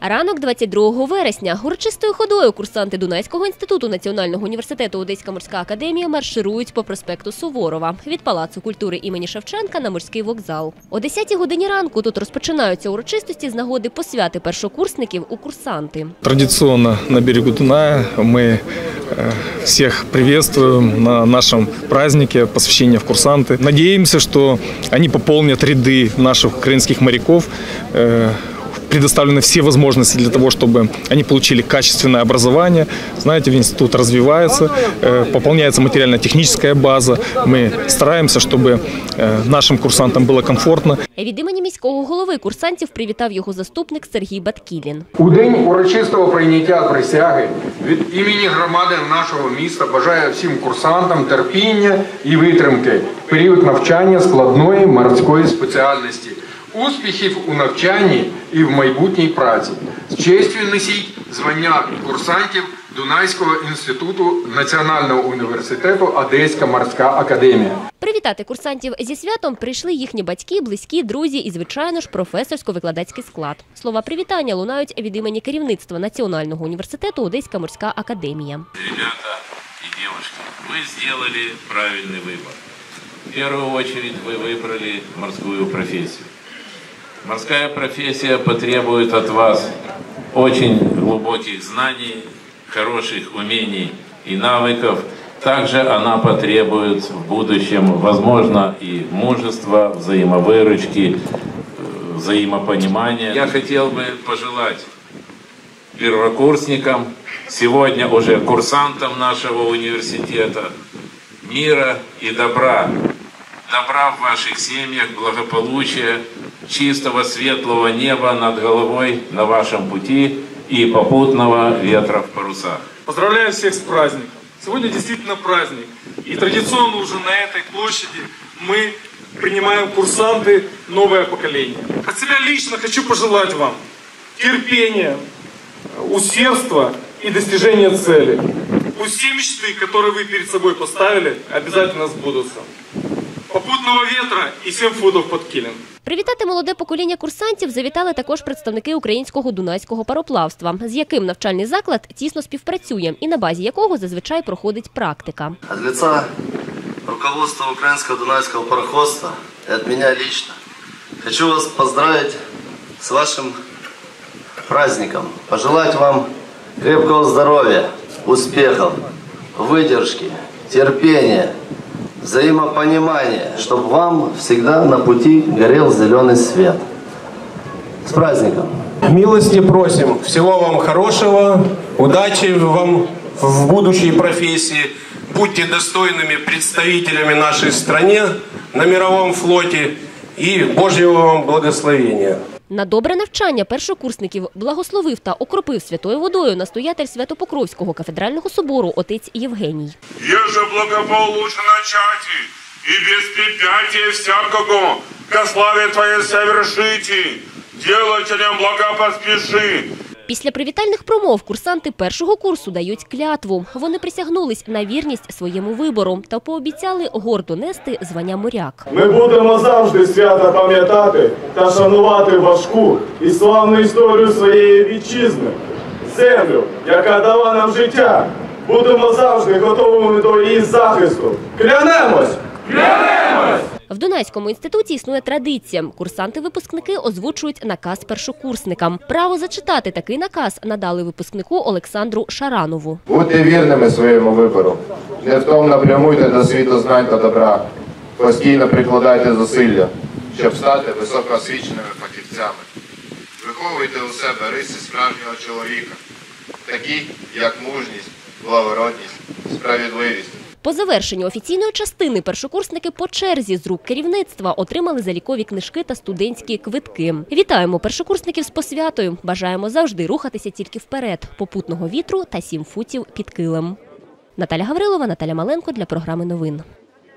Ранок 22 вересня урочистою ходою курсанти Дунайського інституту Національного університету Одеська морська академія марширують по проспекту Суворова від Палацу культури імені Шевченка на морський вокзал. О 10 годині ранку тут розпочинаються урочистості з нагоди посвяти першокурсників у курсанти. Традиционно на берегу Дуная мы э, всех приветствуем на нашем празднике посвящения в курсанты. Надеемся, что они пополнят ряды наших украинских моряков. Э, Предоставлены все возможности для того, чтобы они получили качественное образование. Знаете, институт развивается, э, пополняется материально-техническая база. Мы стараемся, чтобы э, нашим курсантам было комфортно. Від імені міського голови курсантів привітав його заступник Сергій Баткілін. У день урочистого прийняття присяги від імені громади нашого міста бажаю всім курсантам терпіння і витримки в період навчання складної морської спеціальності, успіхів у навчанні і в майбутній праці. З честю несіть звання курсантів Дунайського інституту Національного університету Одеська морська академія. Привітати курсантів зі святом прийшли їхні батьки, близькі, друзі і, звичайно ж, професорсько-викладацький склад. Слова привітання лунають від імені керівництва Національного університету Одеська морська академія. Ребята и девушки, вы сделали правильный выбор. В первую очередь вы выбрали морскую профессию. Морская профессия потребует от вас очень глубоких знаний, хороших умений и навыков. Также она потребует в будущем, возможно, и мужества, взаимовыручки, э, взаимопонимания. Я хотел бы пожелать первокурсникам, сегодня уже курсантам нашего университета, мира и добра. Добра в ваших семьях, благополучия, чистого светлого неба над головой на вашем пути и попутного ветра в парусах. Поздравляю всех с праздником. Сегодня действительно праздник. И традиционно уже на этой площади мы принимаем курсанты новое поколение. От себя лично хочу пожелать вам терпения, усердства и достижения цели. Пусть все мечты, которые вы перед собой поставили, обязательно сбудутся. Попутного ветра и 7 футов под килем. Привітати молоде покоління курсантів завітали також представники українського дунайського пароплавства, з яким навчальний заклад тісно співпрацює і на базі якого зазвичай проходить практика. От лица руководства Украинского Дунайского пароходства и от меня лично хочу вас поздравить с вашим праздником. Пожелать вам крепкого здоровья, успехов, выдержки, терпения, взаимопонимания, чтобы вам всегда на пути горел зеленый свет. С праздником! Милости просим. Всего вам хорошего, удачи вам в будущей профессии. Будьте достойными представителями нашей стране на мировом флоте и Божьего вам благословения. На добре навчання першокурсників благословив та окропив святою водою настоятель Святопокровського кафедрального собору отець Євгеній. Еже благополучно начати, і без препятия всякого ко славі твоє совершити, ділателям блага поспеши, Після привітальних промов курсанти першого курсу дають клятву. Вони присягнулись на вірність своєму вибору та пообіцяли гордо нести звання моряк. Ми будемо завжди свято пам'ятати та шанувати важку і славну історію своєї вітчизни, землю, яка дала нам життя. Будемо завжди готовими до її захисту. Клянемось! В Дунайському інституті існує традиція. Курсанти-випускники озвучують наказ першокурсникам. Право зачитати такий наказ надали випускнику Олександру Шаранову. Будьте вірними своєму вибору. Невтомно прямуйте до світу знань та добра. Постійно прикладайте зусилля, щоб стати високоосвіченими фахівцями. Виховуйте у себе риси справжнього чоловіка, такі, як мужність, благородність, справедливість. По завершенню офіційної частини першокурсники по черзі з рук керівництва отримали залікові книжки та студентські квитки. Вітаємо першокурсників з посвятою. Бажаємо завжди рухатися тільки вперед, попутного вітру та сім футів під килем. Наталя Гаврилова, Наталя Маленко для програми новин.